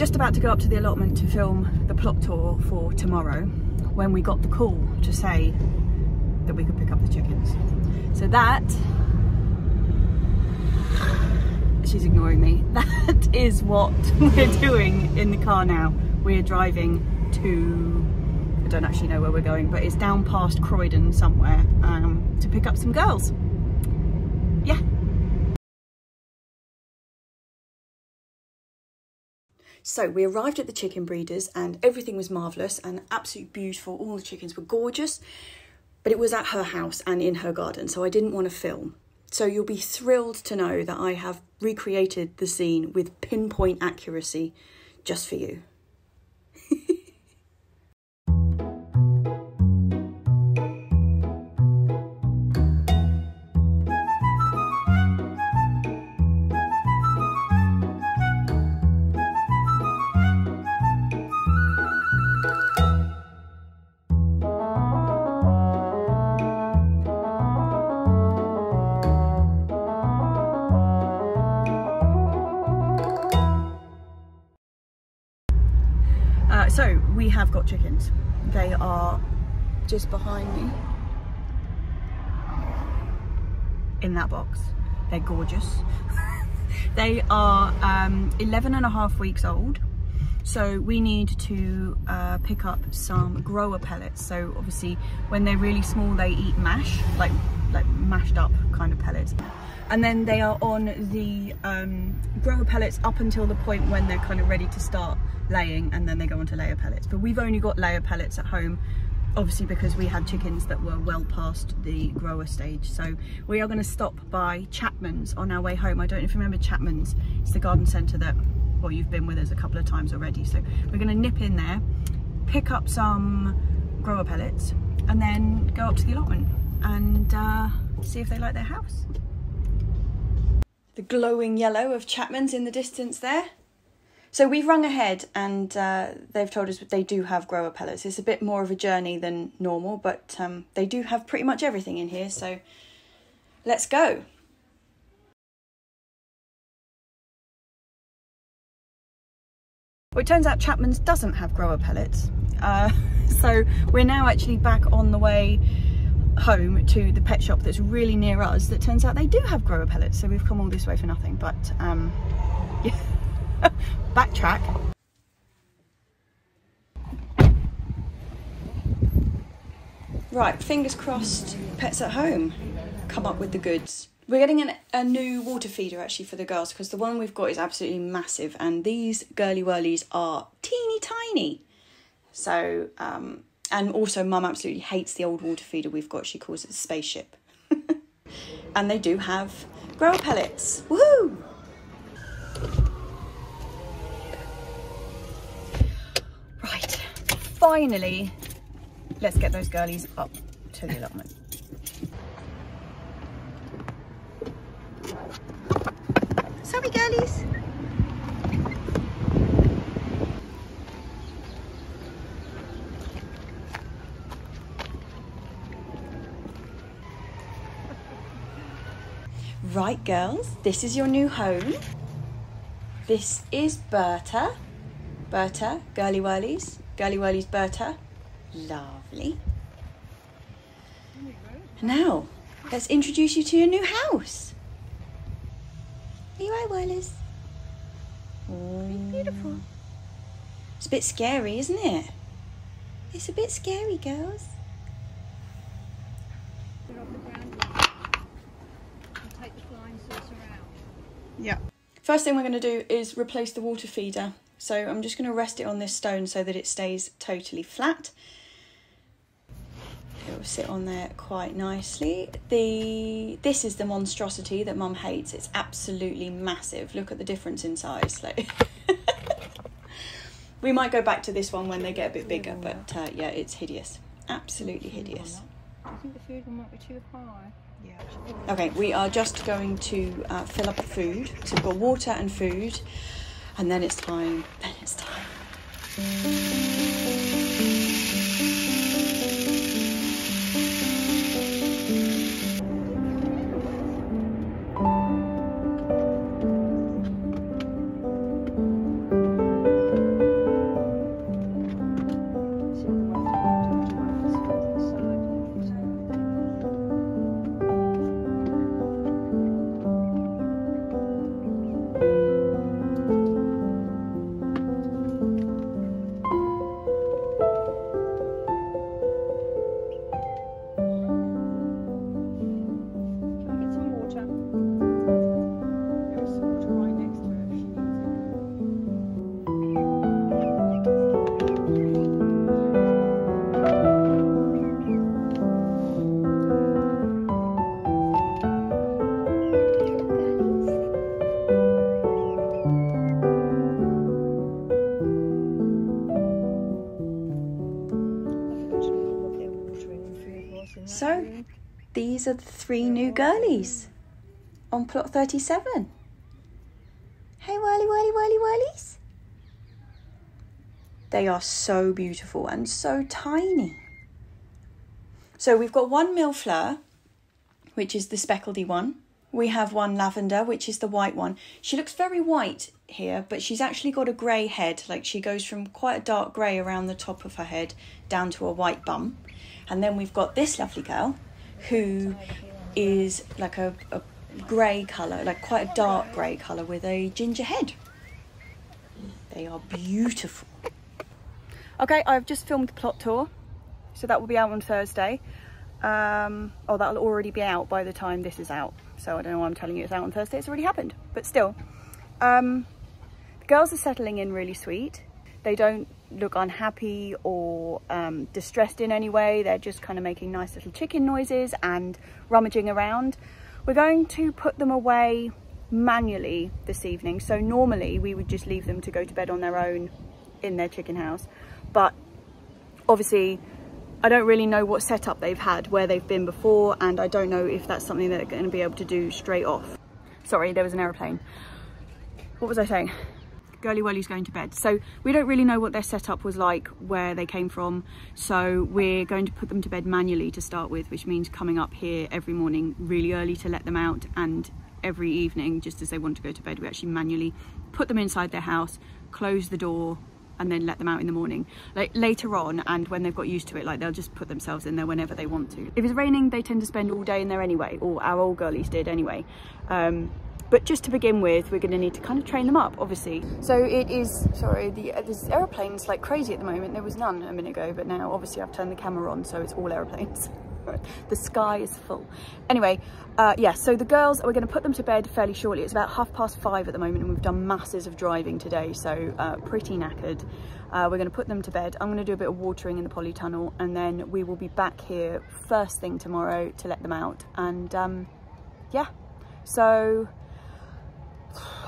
just about to go up to the allotment to film the plot tour for tomorrow when we got the call to say that we could pick up the chickens. So that, she's ignoring me, that is what we're doing in the car now. We're driving to, I don't actually know where we're going, but it's down past Croydon somewhere um, to pick up some girls. So we arrived at the chicken breeders and everything was marvellous and absolutely beautiful. All the chickens were gorgeous, but it was at her house and in her garden, so I didn't want to film. So you'll be thrilled to know that I have recreated the scene with pinpoint accuracy just for you. Just behind me in that box. They're gorgeous. they are um, 11 and a half weeks old. So we need to uh, pick up some grower pellets. So obviously when they're really small, they eat mash, like, like mashed up kind of pellets. And then they are on the um, grower pellets up until the point when they're kind of ready to start laying and then they go on to layer pellets. But we've only got layer pellets at home obviously because we had chickens that were well past the grower stage. So we are going to stop by Chapman's on our way home. I don't know if you remember Chapman's. It's the garden centre that, well, you've been with us a couple of times already. So we're going to nip in there, pick up some grower pellets and then go up to the allotment and uh, see if they like their house. The glowing yellow of Chapman's in the distance there. So we've rung ahead and uh, they've told us they do have grower pellets. It's a bit more of a journey than normal, but um, they do have pretty much everything in here. So let's go. Well, it turns out Chapman's doesn't have grower pellets. Uh, so we're now actually back on the way home to the pet shop that's really near us that turns out they do have grower pellets. So we've come all this way for nothing, but um, yeah. backtrack. Right, fingers crossed, pets at home come up with the goods. We're getting an, a new water feeder actually for the girls because the one we've got is absolutely massive and these girly whirlies are teeny tiny. So, um, and also mum absolutely hates the old water feeder we've got. She calls it a spaceship. and they do have grower pellets. Woohoo! Right, finally, let's get those girlies up to the allotment. Sorry, girlies. Right, girls, this is your new home. This is Berta. Berta, Girly Whirlies. Girly Whirlies, Berta. Lovely. Now, let's introduce you to your new house. Are you right, Whirlers? Beautiful. It's a bit scary, isn't it? It's a bit scary, girls. Yeah. First thing we're going to do is replace the water feeder. So I'm just going to rest it on this stone so that it stays totally flat. It will sit on there quite nicely. The This is the monstrosity that mum hates. It's absolutely massive. Look at the difference in size. Like we might go back to this one when they get a bit bigger, but uh, yeah, it's hideous. Absolutely hideous. I think the food might be too high. Yeah. Okay, we are just going to uh, fill up the food. So we've got water and food, and then it's time. Then it's time. Three new girlies on plot 37. Hey, whirly, whirly, whirly, whirlies. They are so beautiful and so tiny. So we've got one mille fleur, which is the speckledy one. We have one lavender, which is the white one. She looks very white here, but she's actually got a grey head. Like she goes from quite a dark grey around the top of her head down to a white bum. And then we've got this lovely girl who is like a, a grey colour, like quite a dark grey colour with a ginger head. They are beautiful. Okay, I've just filmed the plot tour, so that will be out on Thursday. Um, oh, that'll already be out by the time this is out. So I don't know why I'm telling you it's out on Thursday. It's already happened, but still. Um, the girls are settling in really sweet. They don't look unhappy or um, distressed in any way. They're just kind of making nice little chicken noises and rummaging around. We're going to put them away manually this evening. So normally we would just leave them to go to bed on their own in their chicken house. But obviously I don't really know what setup they've had, where they've been before, and I don't know if that's something they're going to be able to do straight off. Sorry, there was an aeroplane. What was I saying? Girly Welly's going to bed. So we don't really know what their setup was like, where they came from. So we're going to put them to bed manually to start with, which means coming up here every morning really early to let them out and every evening, just as they want to go to bed, we actually manually put them inside their house, close the door, and then let them out in the morning. Like later on and when they've got used to it, like they'll just put themselves in there whenever they want to. If it's raining, they tend to spend all day in there anyway, or our old girlies did anyway. Um, but just to begin with, we're going to need to kind of train them up, obviously. So it is, sorry, the uh, there's aeroplanes like crazy at the moment. There was none a minute ago, but now obviously I've turned the camera on, so it's all aeroplanes. the sky is full. Anyway, uh, yeah, so the girls, we're going to put them to bed fairly shortly. It's about half past five at the moment and we've done masses of driving today, so uh, pretty knackered. Uh, we're going to put them to bed. I'm going to do a bit of watering in the polytunnel and then we will be back here first thing tomorrow to let them out. And um, yeah, so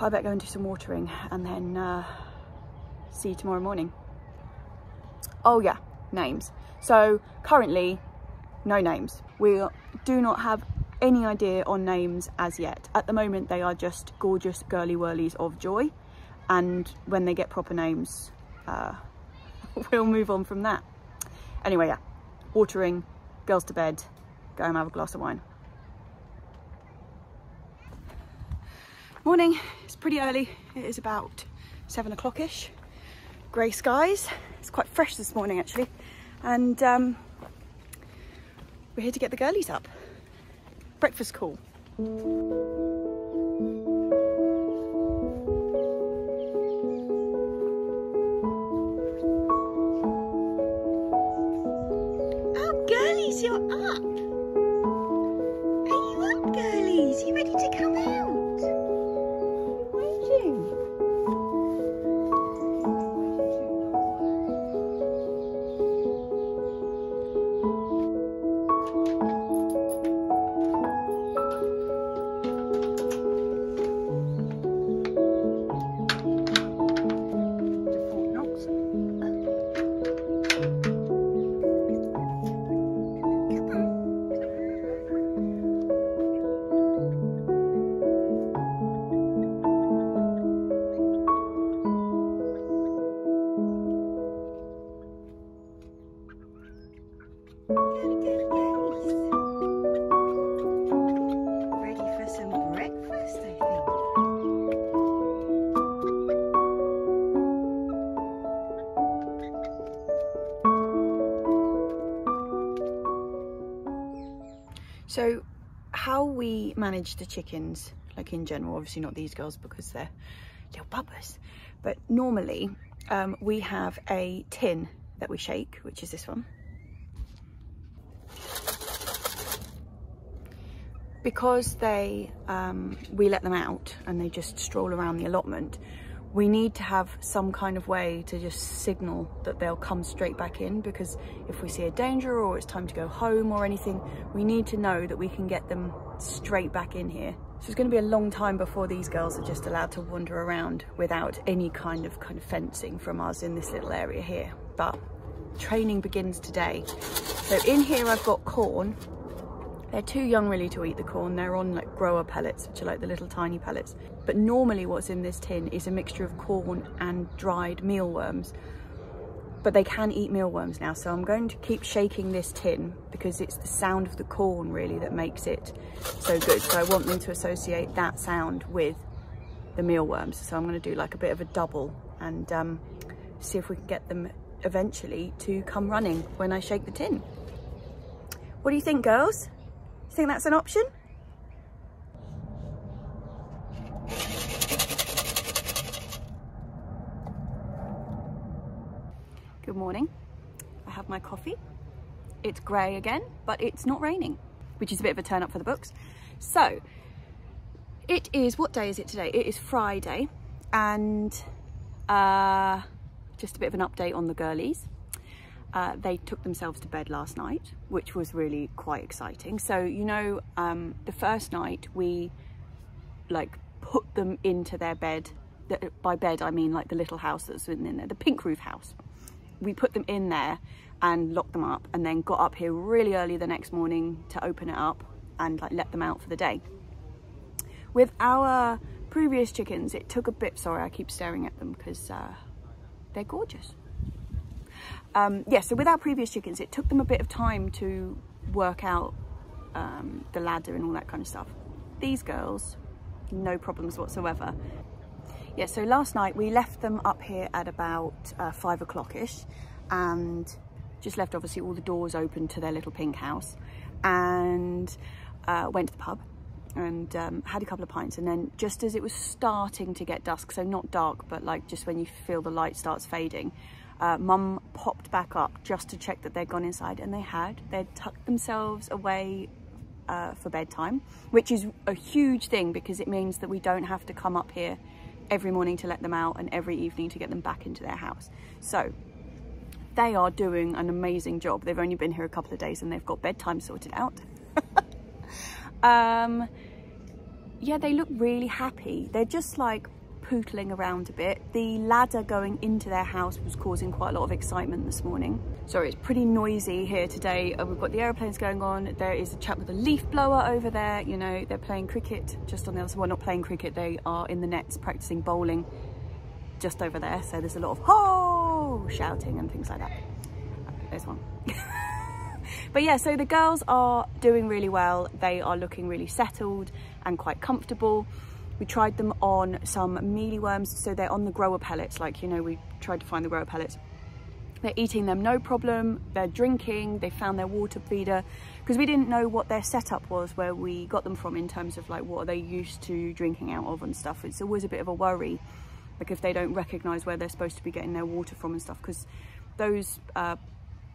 I better go and do some watering and then uh, see you tomorrow morning. Oh yeah, names. So currently no names. We do not have any idea on names as yet. At the moment, they are just gorgeous girly whirlies of joy. And when they get proper names, uh, we'll move on from that. Anyway, yeah, watering, girls to bed, go and have a glass of wine. Morning, it's pretty early. It is about seven o'clock-ish. Grey skies. It's quite fresh this morning actually. And um, we're here to get the girlies up. Breakfast call. So, how we manage the chickens, like in general, obviously not these girls because they're little bubbers, but normally um, we have a tin that we shake, which is this one. because they um, we let them out and they just stroll around the allotment we need to have some kind of way to just signal that they'll come straight back in because if we see a danger or it's time to go home or anything we need to know that we can get them straight back in here. So it's going to be a long time before these girls are just allowed to wander around without any kind of kind of fencing from us in this little area here. But training begins today. So in here I've got corn They're too young really to eat the corn. They're on like grower pellets, which are like the little tiny pellets. But normally what's in this tin is a mixture of corn and dried mealworms. But they can eat mealworms now, so I'm going to keep shaking this tin because it's the sound of the corn really that makes it so good. So I want them to associate that sound with the mealworms. So I'm going to do like a bit of a double and um, see if we can get them eventually to come running when I shake the tin. What do you think, girls? Think that's an option? Good morning. I have my coffee. It's grey again, but it's not raining, which is a bit of a turn up for the books. So, it is, what day is it today? It is Friday, and uh, just a bit of an update on the girlies. Uh, they took themselves to bed last night, which was really quite exciting. So, you know, um, the first night we like put them into their bed. By bed, I mean like the little house that's in there, the pink roof house. We put them in there and locked them up and then got up here really early the next morning to open it up and like let them out for the day. With our previous chickens, it took a bit, sorry, I keep staring at them because uh, they're gorgeous. Um, yeah, so with our previous chickens, it took them a bit of time to work out um, the ladder and all that kind of stuff. These girls, no problems whatsoever. Yeah, so last night we left them up here at about uh, five o'clock-ish and just left obviously all the doors open to their little pink house and uh, went to the pub and um, had a couple of pints and then just as it was starting to get dusk, so not dark, but like just when you feel the light starts fading, uh, mum popped back up just to check that they'd gone inside and they had. They'd tucked themselves away uh, for bedtime, which is a huge thing because it means that we don't have to come up here every morning to let them out and every evening to get them back into their house. So they are doing an amazing job. They've only been here a couple of days and they've got bedtime sorted out. um, yeah, they look really happy. They're just like pootling around a bit. The ladder going into their house was causing quite a lot of excitement this morning. Sorry, it's pretty noisy here today. Uh, we've got the aeroplanes going on. There is a chap with a leaf blower over there. You know, they're playing cricket just on the other side. Well, not playing cricket. They are in the nets practicing bowling just over there. So there's a lot of ho shouting and things like that. There's one. but yeah, so the girls are doing really well. They are looking really settled and quite comfortable. We tried them on some mealy worms, so they're on the grower pellets, like, you know, we tried to find the grower pellets. They're eating them no problem, they're drinking, they found their water feeder, because we didn't know what their setup was where we got them from in terms of like what are they used to drinking out of and stuff. It's always a bit of a worry, like if they don't recognise where they're supposed to be getting their water from and stuff, because those, uh,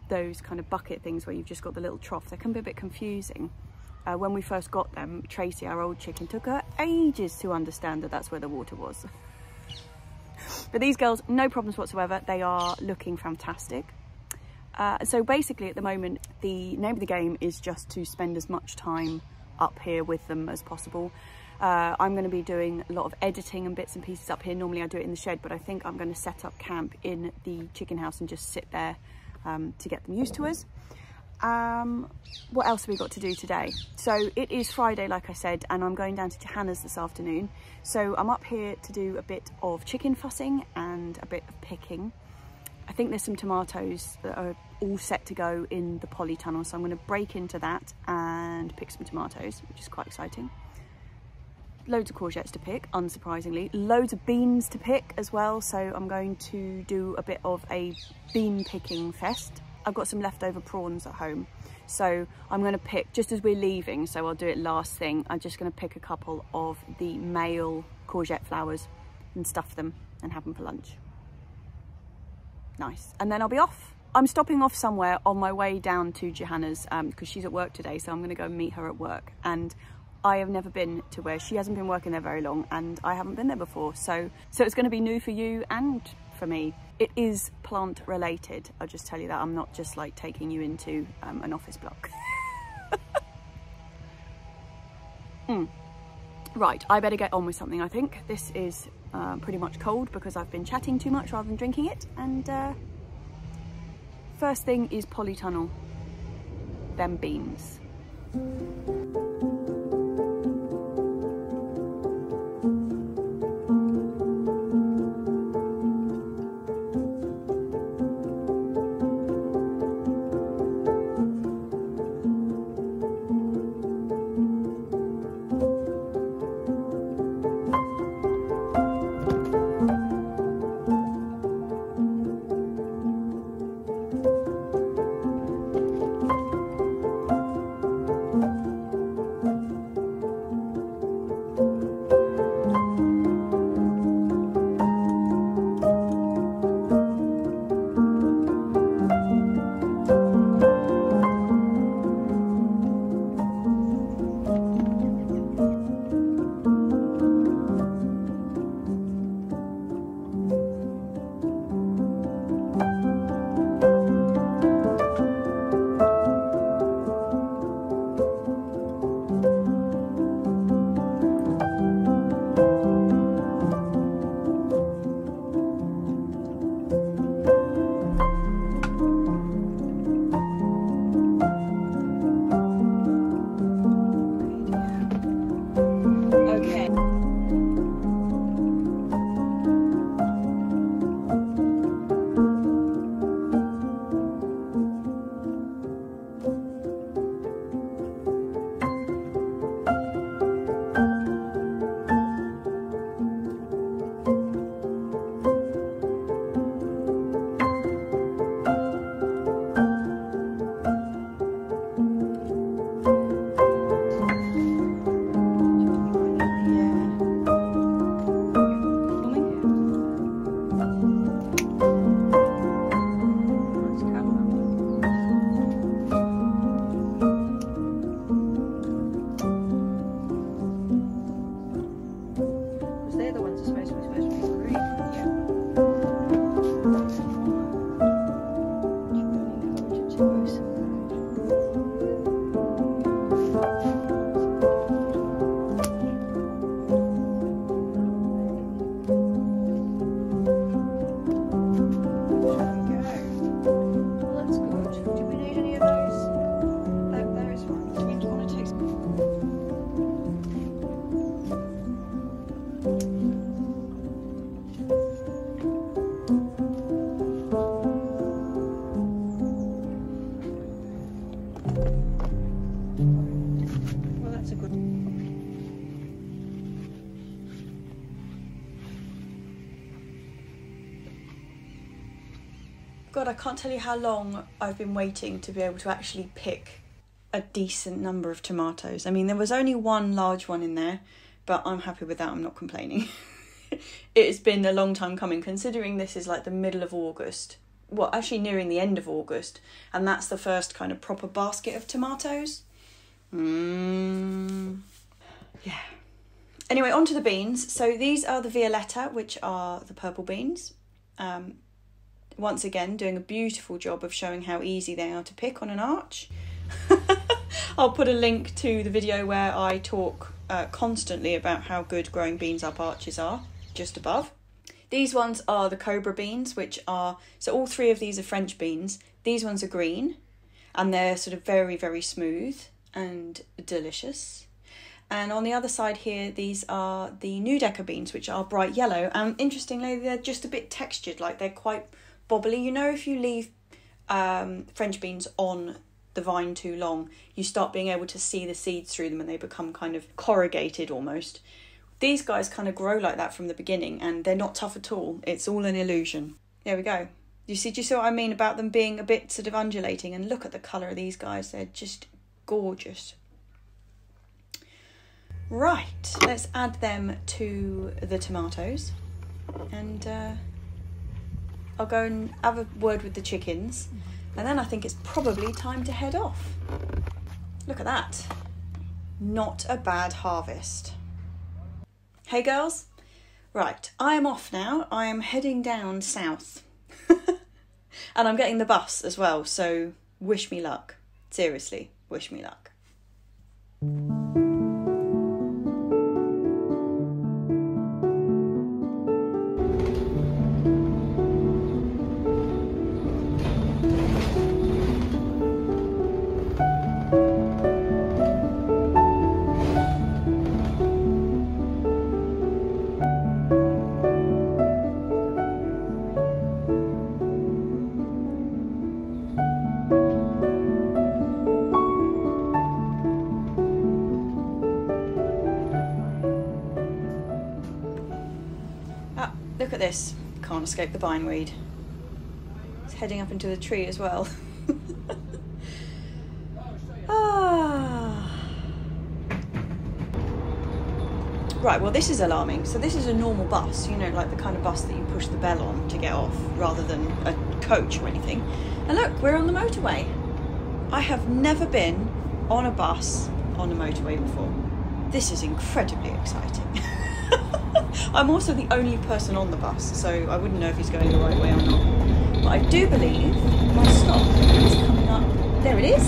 those kind of bucket things where you've just got the little trough, they can be a bit confusing uh, when we first got them, Tracy, our old chicken, took her ages to understand that that's where the water was. but these girls, no problems whatsoever. They are looking fantastic. Uh, so basically at the moment, the name of the game is just to spend as much time up here with them as possible. Uh, I'm going to be doing a lot of editing and bits and pieces up here. Normally I do it in the shed, but I think I'm going to set up camp in the chicken house and just sit there um, to get them used to us um what else have we got to do today? So it is friday like i said and i'm going down to johanna's this afternoon. So i'm up here to do a bit of chicken fussing and a bit of picking. I think there's some tomatoes that are all set to go in the polytunnel so i'm going to break into that and pick some tomatoes which is quite exciting. Loads of courgettes to pick unsurprisingly. Loads of beans to pick as well so i'm going to do a bit of a bean picking fest I've got some leftover prawns at home. So I'm going to pick, just as we're leaving, so I'll do it last thing, I'm just going to pick a couple of the male courgette flowers and stuff them and have them for lunch. Nice. And then I'll be off. I'm stopping off somewhere on my way down to Johanna's because um, she's at work today, so I'm going to go meet her at work. And I have never been to where she hasn't been working there very long and I haven't been there before. So, so it's going to be new for you and for me. It is plant related. I'll just tell you that. I'm not just like taking you into um, an office block. mm. Right, I better get on with something, I think. This is uh, pretty much cold because I've been chatting too much rather than drinking it. And uh, first thing is polytunnel, then beans. Tell you how long I've been waiting to be able to actually pick a decent number of tomatoes. I mean, there was only one large one in there, but I'm happy with that. I'm not complaining. it's been a long time coming, considering this is like the middle of August. Well, actually, nearing the end of August, and that's the first kind of proper basket of tomatoes. Mmm. Yeah. Anyway, on to the beans. So these are the Violetta, which are the purple beans. Um, once again doing a beautiful job of showing how easy they are to pick on an arch. I'll put a link to the video where I talk uh, constantly about how good growing beans up arches are, just above. These ones are the cobra beans, which are so all three of these are French beans. These ones are green and they're sort of very, very smooth and delicious. And on the other side here, these are the Nudecker beans, which are bright yellow. And interestingly, they're just a bit textured, like they're quite bobbly. You know, if you leave um, French beans on the vine too long, you start being able to see the seeds through them and they become kind of corrugated almost. These guys kind of grow like that from the beginning and they're not tough at all. It's all an illusion. There we go. You see, do you see what I mean about them being a bit sort of undulating? And look at the colour of these guys, they're just gorgeous. Right, let's add them to the tomatoes and uh, I'll go and have a word with the chickens and then I think it's probably time to head off. Look at that. Not a bad harvest. Hey girls, right, I am off now. I am heading down south. and I'm getting the bus as well, so wish me luck. Seriously, wish me luck. Escape the bindweed. It's heading up into the tree as well. ah. Right, well, this is alarming. So, this is a normal bus, you know, like the kind of bus that you push the bell on to get off rather than a coach or anything. And look, we're on the motorway. I have never been on a bus on a motorway before. This is incredibly exciting. I'm also the only person on the bus, so I wouldn't know if he's going the right way or not. But I do believe my stop is coming up. There it is.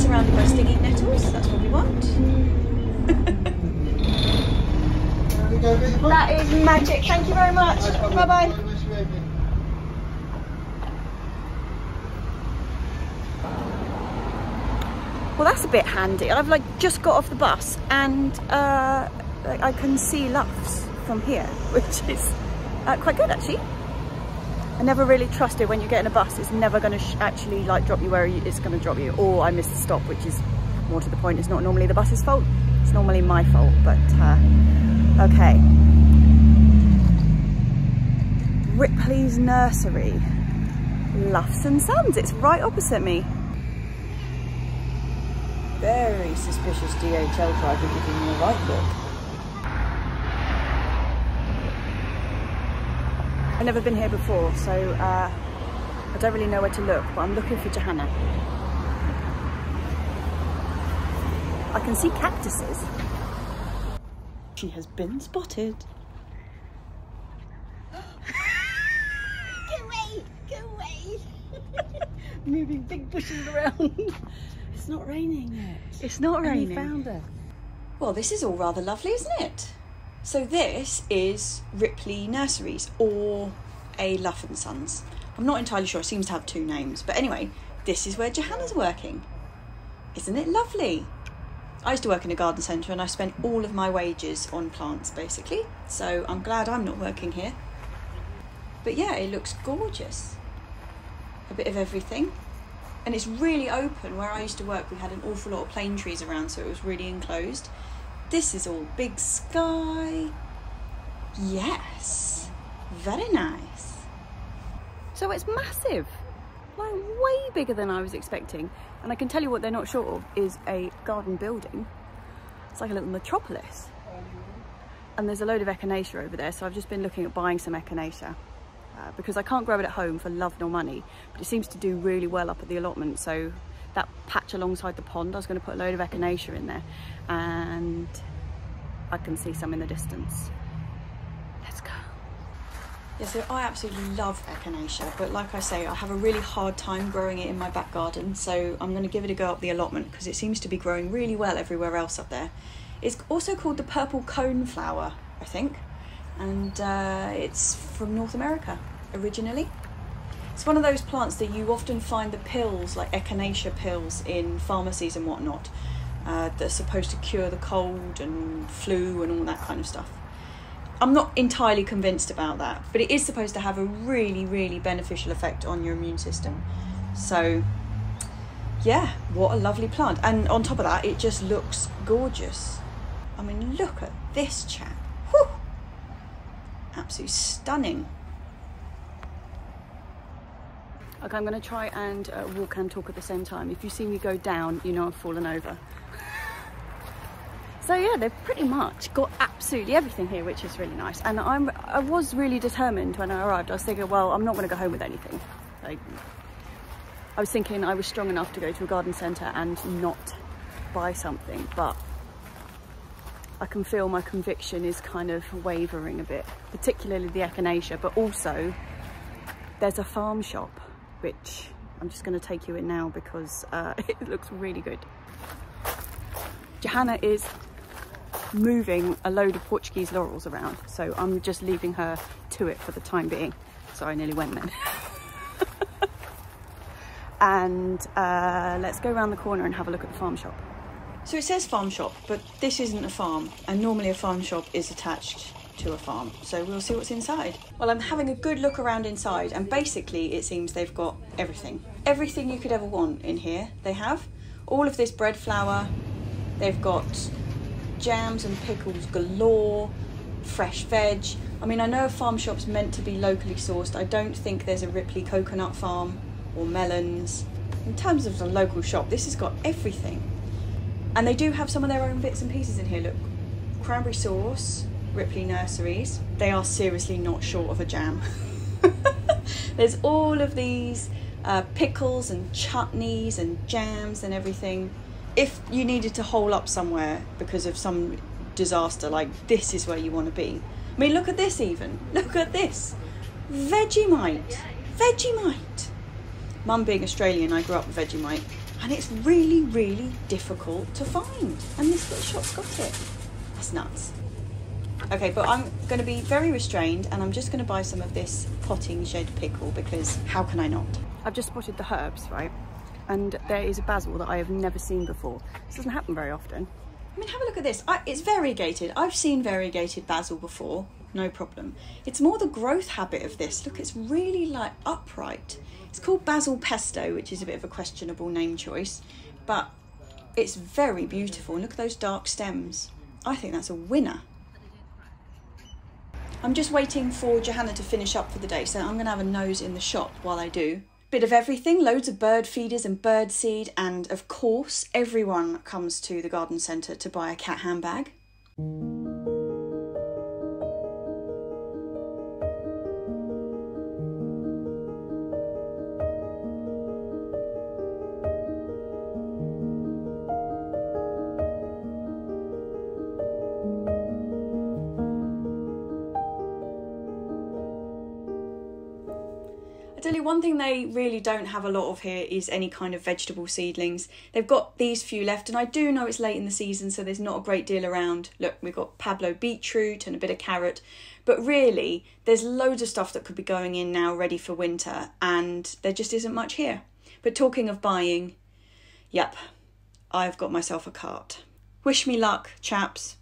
Surrounded by stinging nettles. That's what we want. that is magic. Thank you very much. Bye bye. Well, that's a bit handy. I've like just got off the bus and uh, like, I can see Luffs from here, which is uh, quite good actually. I never really trusted when you get in a bus, it's never going to actually like drop you where it's going to drop you. Or I miss the stop, which is more to the point. It's not normally the bus's fault. It's normally my fault, but uh, okay. Ripley's Nursery. Luffs and Sons. It's right opposite me. Very suspicious DHL driver giving me a right look. I've never been here before, so uh, I don't really know where to look, but I'm looking for Johanna. I can see cactuses. She has been spotted. Go away! Go away! Moving big bushes around. It's not raining yet. It's not raining. And raining. you found her. Well, this is all rather lovely, isn't it? So this is Ripley Nurseries or a Luff and Sons. I'm not entirely sure. It seems to have two names, but anyway, this is where Johanna's working. Isn't it lovely? I used to work in a garden centre and I spent all of my wages on plants basically. So I'm glad I'm not working here. But yeah, it looks gorgeous. A bit of everything. And it's really open. Where I used to work, we had an awful lot of plane trees around, so it was really enclosed. This is all big sky. Yes, very nice. So it's massive, like way bigger than I was expecting. And I can tell you what they're not short of is a garden building. It's like a little metropolis. And there's a load of echinacea over there, so I've just been looking at buying some echinacea. Uh, because I can't grow it at home for love nor money, but it seems to do really well up at the allotment. So that patch alongside the pond, I was going to put a load of echinacea in there, and I can see some in the distance. Let's go. Yeah, so I absolutely love echinacea, but like I say, I have a really hard time growing it in my back garden, so I'm going to give it a go up the allotment because it seems to be growing really well everywhere else up there. It's also called the purple cone flower, I think, and uh, it's from North America originally. It's one of those plants that you often find the pills, like echinacea pills, in pharmacies and whatnot, uh, that are supposed to cure the cold and flu and all that kind of stuff. I'm not entirely convinced about that, but it is supposed to have a really, really beneficial effect on your immune system. So, yeah, what a lovely plant. And on top of that, it just looks gorgeous. I mean, look at this chap. Whew! Absolutely stunning. Okay, I'm going to try and uh, walk and talk at the same time. If you see me go down, you know I've fallen over. So yeah, they've pretty much got absolutely everything here, which is really nice. And I'm, I was really determined when I arrived. I was thinking, well, I'm not going to go home with anything. Like, I was thinking I was strong enough to go to a garden centre and not buy something, but I can feel my conviction is kind of wavering a bit, particularly the echinacea, but also there's a farm shop, which I'm just going to take you in now because uh, it looks really good. Johanna is moving a load of Portuguese laurels around, so I'm just leaving her to it for the time being. Sorry, I nearly went then. and uh, let's go around the corner and have a look at the farm shop. So it says farm shop, but this isn't a farm, and normally a farm shop is attached to a farm. So we'll see what's inside. Well, I'm having a good look around inside, and basically it seems they've got everything. Everything you could ever want in here, they have. All of this bread flour, they've got jams and pickles galore, fresh veg, I mean, I know a farm shop's meant to be locally sourced. I don't think there's a Ripley coconut farm or melons. In terms of the local shop, this has got everything. And they do have some of their own bits and pieces in here. Look, cranberry sauce, Ripley Nurseries. They are seriously not short of a jam. There's all of these uh, pickles and chutneys and jams and everything. If you needed to hole up somewhere because of some disaster, like this is where you want to be. I mean, look at this even. Look at this. Vegemite. Vegemite. Mum being Australian, I grew up with Vegemite, and it's really, really difficult to find. And this little shop's got it. That's nuts. Okay, but I'm going to be very restrained and I'm just going to buy some of this potting shed pickle because how can I not? I've just spotted the herbs, right? And there is a basil that I have never seen before. This doesn't happen very often. I mean, have a look at this. I, it's variegated. I've seen variegated basil before, no problem. It's more the growth habit of this. Look, it's really like upright. It's called basil pesto, which is a bit of a questionable name choice, but it's very beautiful. And look at those dark stems. I think that's a winner. I'm just waiting for Johanna to finish up for the day, so I'm going to have a nose in the shop while I do. Bit of everything, loads of bird feeders and bird seed, and of course, everyone comes to the garden centre to buy a cat handbag. I one thing they really don't have a lot of here is any kind of vegetable seedlings. They've got these few left, and I do know it's late in the season, so there's not a great deal around. Look, we've got Pablo beetroot and a bit of carrot, but really, there's loads of stuff that could be going in now ready for winter, and there just isn't much here. But talking of buying, yep, I've got myself a cart. Wish me luck, chaps.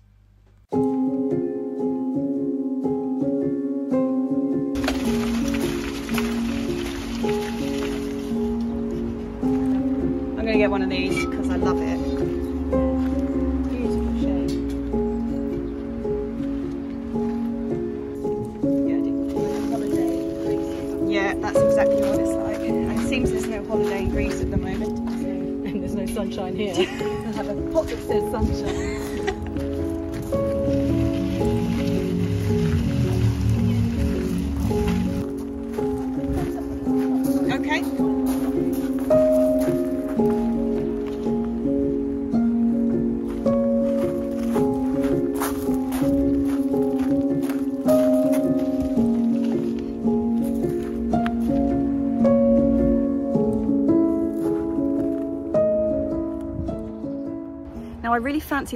Get one of these because I love it. Beautiful shape. Yeah, I do. Holiday Yeah, that's exactly what it's like. And it seems there's no holiday in Greece at the moment. and there's no sunshine here. I have a pot that says sunshine.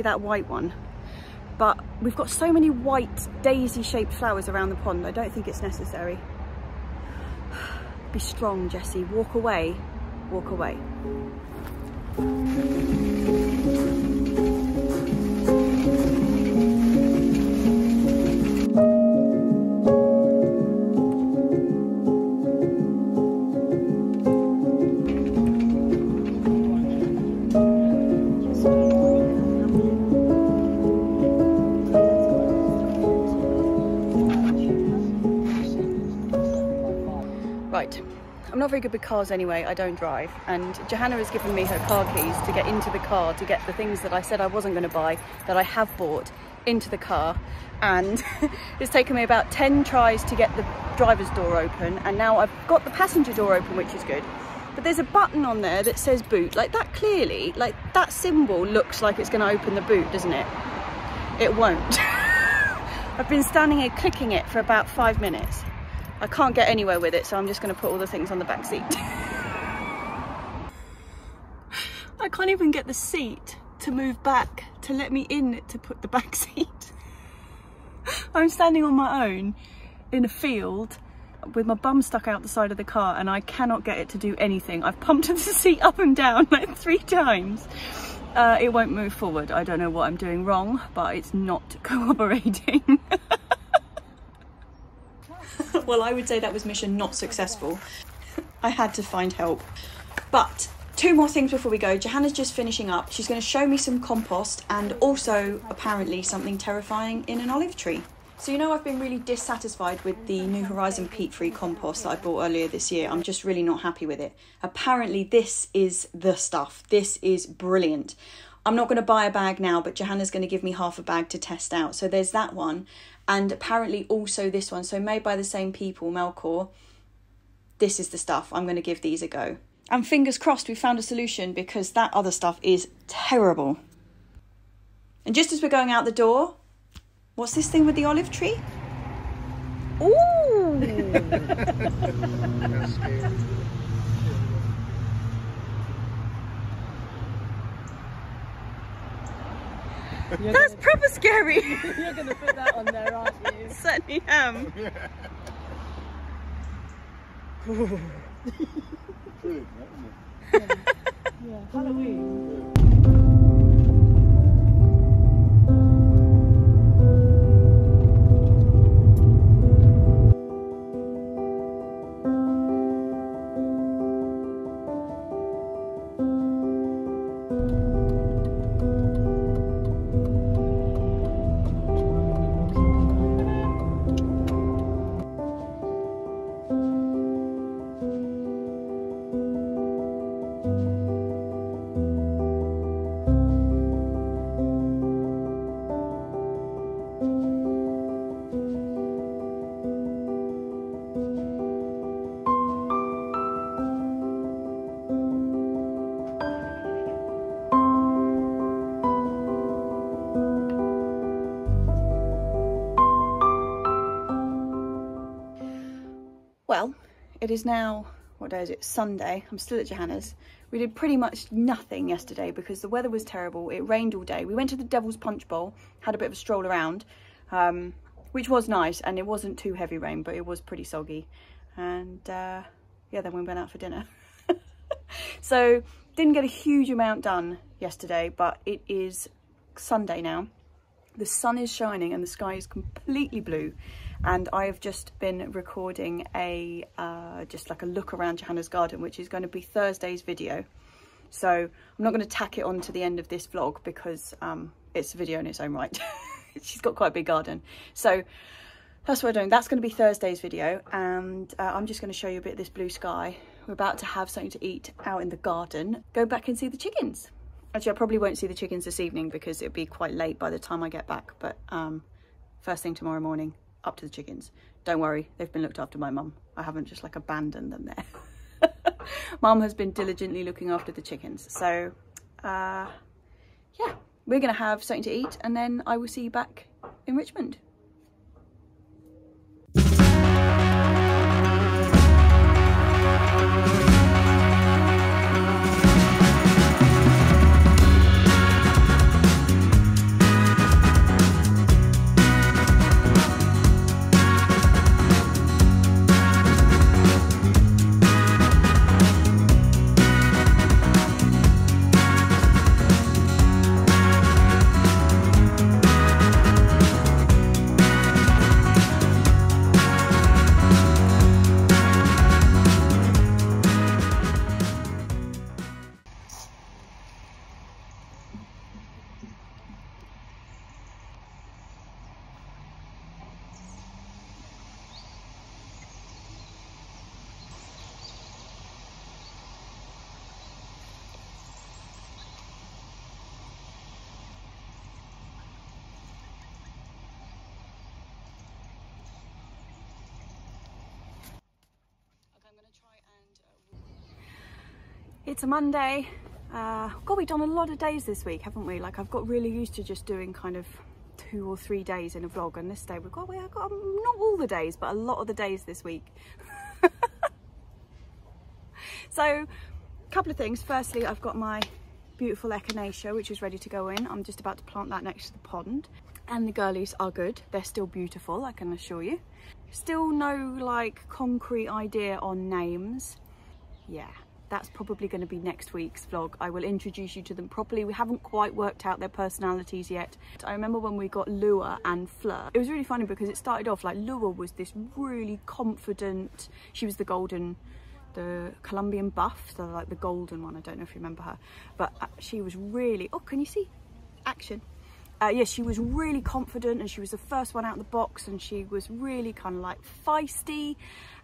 that white one, but we've got so many white daisy shaped flowers around the pond, I don't think it's necessary. Be strong, Jessie. Walk away. Walk away. Very good cars anyway, I don't drive. And Johanna has given me her car keys to get into the car to get the things that I said I wasn't going to buy that I have bought into the car. And it's taken me about 10 tries to get the driver's door open. And now I've got the passenger door open, which is good. But there's a button on there that says boot. Like that clearly, like that symbol looks like it's going to open the boot, doesn't it? It won't. I've been standing here clicking it for about five minutes. I can't get anywhere with it, so I'm just going to put all the things on the back seat. I can't even get the seat to move back to let me in to put the back seat. I'm standing on my own in a field with my bum stuck out the side of the car and I cannot get it to do anything. I've pumped the seat up and down like three times. Uh, it won't move forward. I don't know what I'm doing wrong, but it's not cooperating. well, I would say that was mission not successful. I had to find help. But two more things before we go. Johanna's just finishing up. She's going to show me some compost and also apparently something terrifying in an olive tree. So you know I've been really dissatisfied with the New Horizon peat-free compost that I bought earlier this year. I'm just really not happy with it. Apparently this is the stuff. This is brilliant. I'm not going to buy a bag now, but Johanna's going to give me half a bag to test out. So there's that one. And apparently also this one. So made by the same people, Melcourt. This is the stuff. I'm going to give these a go. And fingers crossed we found a solution because that other stuff is terrible. And just as we're going out the door, What's this thing with the olive tree? Ooh! That's proper scary. You're gonna put that on there, aren't you? Certainly am. Brilliant, that, isn't it? Yeah, Halloween. It is now, what day is it? Sunday. I'm still at Johanna's. We did pretty much nothing yesterday because the weather was terrible. It rained all day. We went to the Devil's Punch Bowl, had a bit of a stroll around, um, which was nice and it wasn't too heavy rain, but it was pretty soggy. And uh, yeah, then we went out for dinner. so didn't get a huge amount done yesterday, but it is Sunday now. The sun is shining and the sky is completely blue and I've just been recording a uh, just like a look around Johanna's garden which is going to be Thursday's video. So I'm not going to tack it on to the end of this vlog because um, it's a video in its own right. She's got quite a big garden. So that's what we're doing. That's going to be Thursday's video. And uh, I'm just going to show you a bit of this blue sky. We're about to have something to eat out in the garden. Go back and see the chickens. Actually I probably won't see the chickens this evening because it'll be quite late by the time I get back but um, first thing tomorrow morning up to the chickens. Don't worry, they've been looked after by mum. I haven't just like abandoned them there. mum has been diligently looking after the chickens. So, uh, yeah, we're to have something to eat and then I will see you back in Richmond. It's a Monday. Uh, God, we've done a lot of days this week, haven't we? Like I've got really used to just doing kind of two or three days in a vlog and this day we've got, we've got um, not all the days, but a lot of the days this week. so a couple of things. Firstly, I've got my beautiful echinacea, which is ready to go in. I'm just about to plant that next to the pond. And the girlies are good. They're still beautiful, I can assure you. Still no like concrete idea on names. Yeah, that's probably going to be next week's vlog. I will introduce you to them properly. We haven't quite worked out their personalities yet. I remember when we got Lua and Fleur. It was really funny because it started off like Lua was this really confident, she was the golden the Columbian buff, so like the golden one, I don't know if you remember her, but uh, she was really, oh, can you see? Action. uh, yes, she was really confident and she was the first one out of the box and she was really kind of like feisty.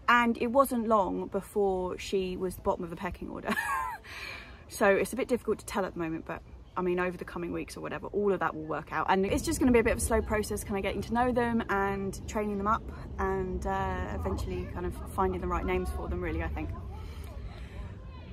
And it wasn't long before she was the bottom of the pecking order. so it's a bit difficult to tell at the moment, but I mean, over the coming weeks or whatever, all of that will work out. And it's just going to be a bit of a slow process, kind of getting to know them and training them up and uh, eventually kind of finding the right names for them, really, I think.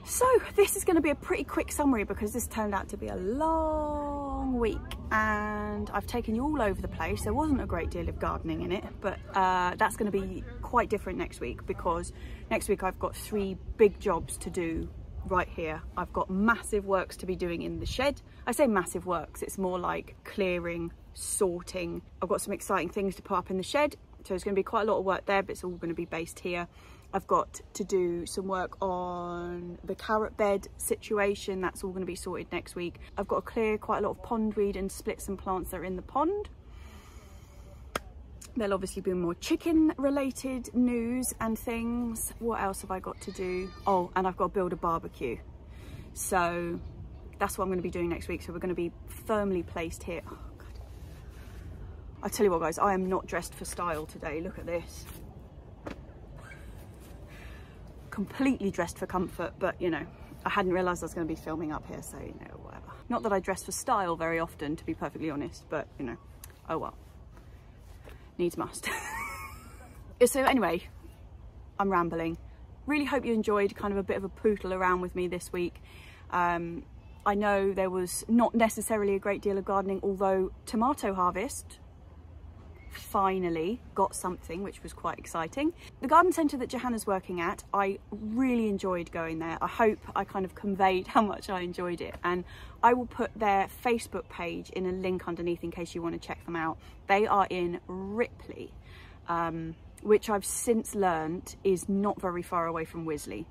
So this is going to be a pretty quick summary because this turned out to be a long week and I've taken you all over the place. There wasn't a great deal of gardening in it, but uh, that's going to be quite different next week because next week I've got three big jobs to do right here. I've got massive works to be doing in the shed. I say massive works, it's more like clearing, sorting. I've got some exciting things to put up in the shed. So there's going to be quite a lot of work there, but it's all going to be based here. I've got to do some work on the carrot bed situation. That's all going to be sorted next week. I've got to clear quite a lot of pondweed and split some plants that are in the pond. There'll obviously be more chicken related news and things. What else have I got to do? Oh, and I've got to build a barbecue. So that's what I'm going to be doing next week. So we're going to be firmly placed here. Oh, God. I tell you what, guys, I am not dressed for style today. Look at this completely dressed for comfort, but you know, I hadn't realised I was going to be filming up here, so you know, whatever. Not that I dress for style very often, to be perfectly honest, but you know, oh well. Needs must. so anyway, I'm rambling. Really hope you enjoyed kind of a bit of a poodle around with me this week. Um, I know there was not necessarily a great deal of gardening, although tomato harvest finally got something which was quite exciting. The garden centre that Johanna's working at, I really enjoyed going there. I hope I kind of conveyed how much I enjoyed it and I will put their Facebook page in a link underneath in case you want to check them out. They are in Ripley, um, which I've since learned is not very far away from Wisley.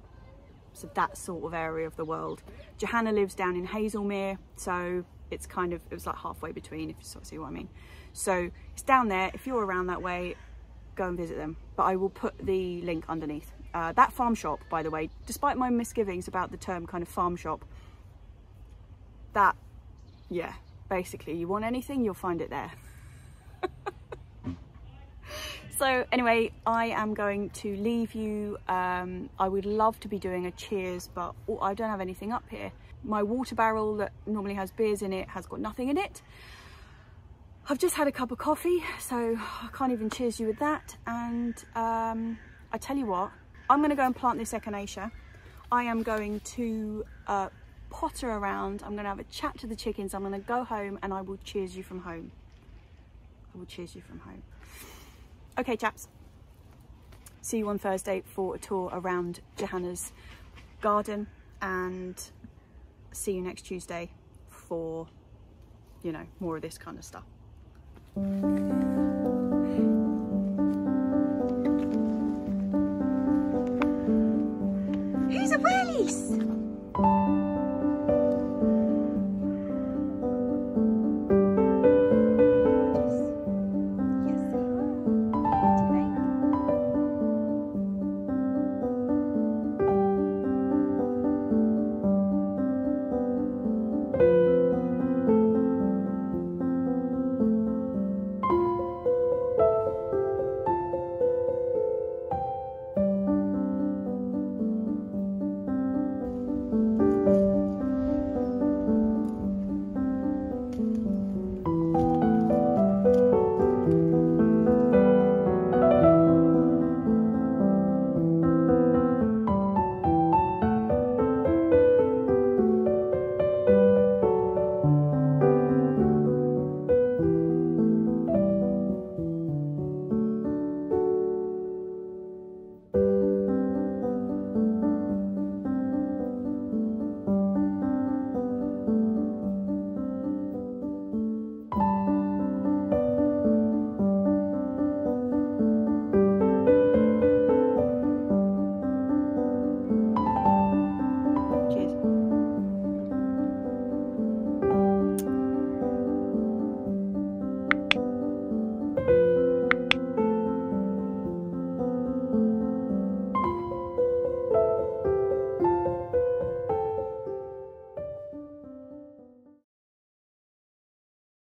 So that sort of area of the world. Johanna lives down in Haslemere, so it's kind of, it was like halfway between, if you sort of see what I mean. So it's down there. If you're around that way, go and visit them. But I will put the link underneath. Uh, that farm shop, by the way, despite my misgivings about the term kind of farm shop, that, yeah, basically, you want anything, you'll find it there. so anyway, I am going to leave you. Um, I would love to be doing a cheers, but I don't have anything up here. My water barrel that normally has beers in it has got nothing in it. I've just had a cup of coffee, so I can't even cheers you with that. And um, I tell you what, I'm going to go and plant this echinacea. I am going to uh, potter around. I'm going to have a chat to the chickens. I'm going to go home and I will cheers you from home. I will cheers you from home. Okay, chaps. See you on Thursday for a tour around Johanna's garden and see you next Tuesday for, you know, more of this kind of stuff. Who's a wellies?